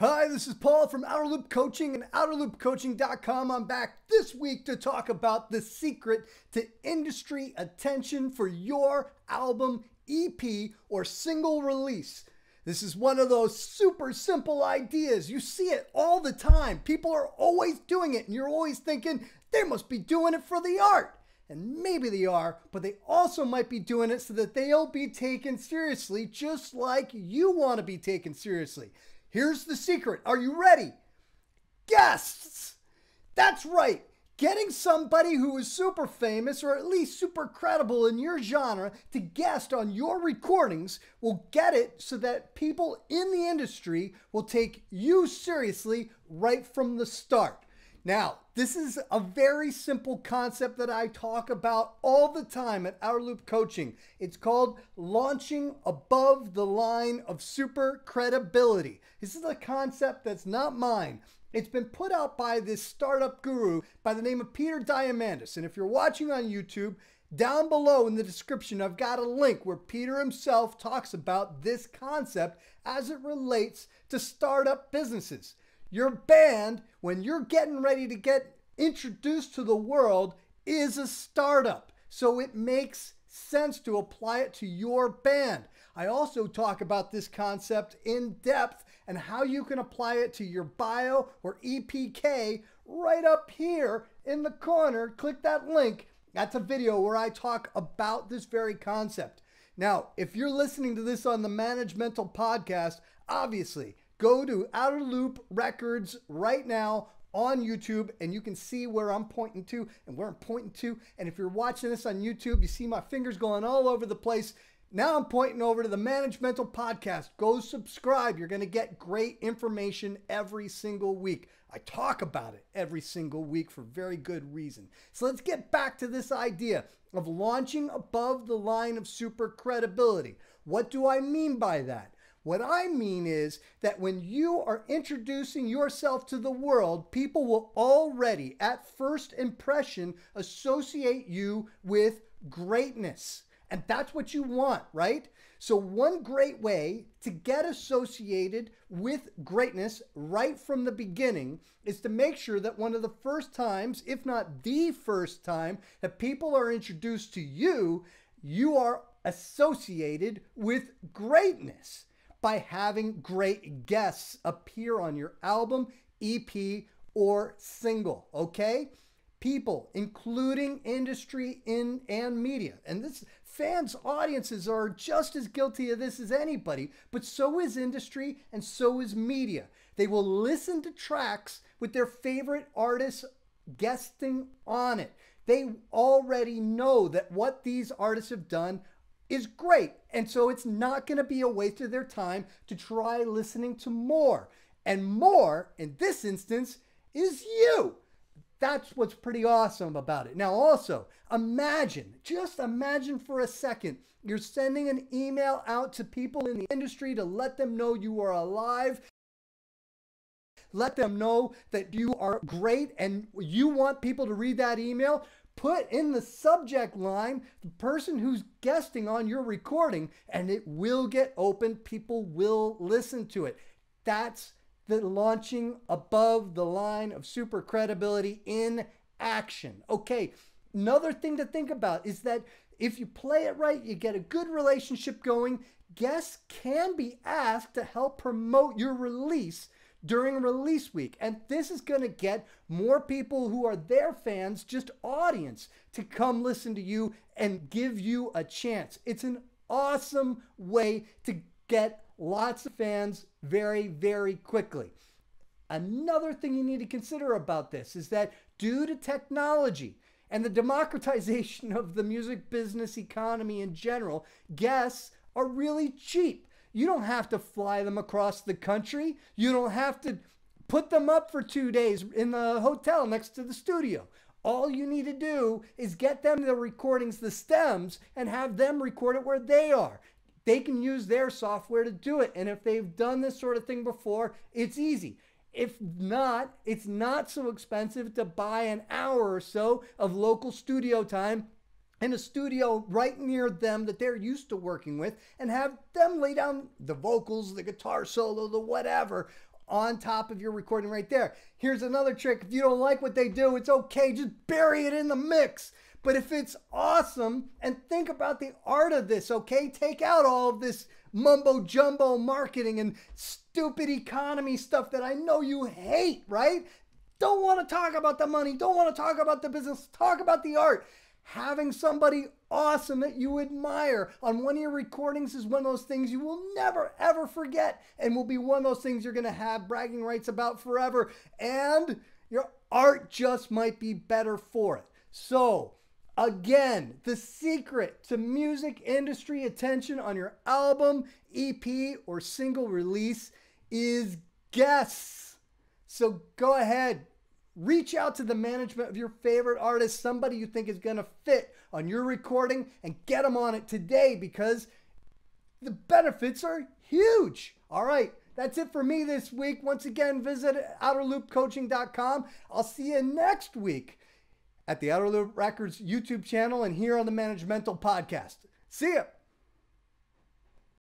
Hi, this is Paul from Outer Loop Coaching and OuterLoopCoaching.com. I'm back this week to talk about the secret to industry attention for your album, EP, or single release. This is one of those super simple ideas. You see it all the time. People are always doing it, and you're always thinking they must be doing it for the art. And maybe they are, but they also might be doing it so that they'll be taken seriously, just like you want to be taken seriously. Here's the secret. Are you ready? Guests. That's right. Getting somebody who is super famous or at least super credible in your genre to guest on your recordings will get it so that people in the industry will take you seriously right from the start. Now, this is a very simple concept that I talk about all the time at Outer Loop Coaching. It's called launching above the line of super credibility. This is a concept that's not mine. It's been put out by this startup guru by the name of Peter Diamandis. And if you're watching on YouTube, down below in the description, I've got a link where Peter himself talks about this concept as it relates to startup businesses. Your band, when you're getting ready to get introduced to the world, is a startup. So it makes sense to apply it to your band. I also talk about this concept in depth and how you can apply it to your bio or EPK right up here in the corner. Click that link. That's a video where I talk about this very concept. Now, if you're listening to this on the Managemental podcast, obviously Go to Outer Loop Records right now on YouTube and you can see where I'm pointing to and where I'm pointing to. And if you're watching this on YouTube, you see my fingers going all over the place. Now I'm pointing over to the Managemental Podcast. Go subscribe. You're going to get great information every single week. I talk about it every single week for very good reason. So let's get back to this idea of launching above the line of super credibility. What do I mean by that? What I mean is that when you are introducing yourself to the world, people will already, at first impression, associate you with greatness. And that's what you want, right? So, one great way to get associated with greatness right from the beginning is to make sure that one of the first times, if not the first time, that people are introduced to you, you are associated with greatness by having great guests appear on your album, EP, or single, okay? People, including industry in and media. And this fans audiences are just as guilty of this as anybody, but so is industry and so is media. They will listen to tracks with their favorite artists guesting on it. They already know that what these artists have done is great. And so it's not going to be a waste of their time to try listening to more. And more, in this instance, is you. That's what's pretty awesome about it. Now, also, imagine, just imagine for a second, you're sending an email out to people in the industry to let them know you are alive. Let them know that you are great and you want people to read that email put in the subject line the person who's guesting on your recording and it will get open. People will listen to it. That's the launching above the line of super credibility in action. Okay, another thing to think about is that if you play it right, you get a good relationship going. Guests can be asked to help promote your release during release week. And this is going to get more people who are their fans, just audience, to come listen to you and give you a chance. It's an awesome way to get lots of fans very, very quickly. Another thing you need to consider about this is that due to technology, and the democratization of the music business economy in general, guests are really cheap. You don't have to fly them across the country. You don't have to put them up for two days in the hotel next to the studio. All you need to do is get them the recordings, the stems, and have them record it where they are. They can use their software to do it. And if they've done this sort of thing before, it's easy. If not, it's not so expensive to buy an hour or so of local studio time in a studio right near them that they're used to working with and have them lay down the vocals, the guitar solo, the whatever on top of your recording right there. Here's another trick. If you don't like what they do, it's okay. Just bury it in the mix. But if it's awesome, and think about the art of this, okay? Take out all of this mumbo jumbo marketing and stupid economy stuff that I know you hate, right? Don't want to talk about the money, don't want to talk about the business, talk about the art. Having somebody awesome that you admire on one of your recordings is one of those things you will never ever forget and will be one of those things you're going to have bragging rights about forever. And your art just might be better for it. So, Again, the secret to music industry attention on your album, EP, or single release is guests. So go ahead, reach out to the management of your favorite artist, somebody you think is going to fit on your recording, and get them on it today because the benefits are huge. All right. That's it for me this week. Once again, visit outerloopcoaching.com. I'll see you next week at the Outer Loop Records YouTube channel and here on the Managemental Podcast. See ya.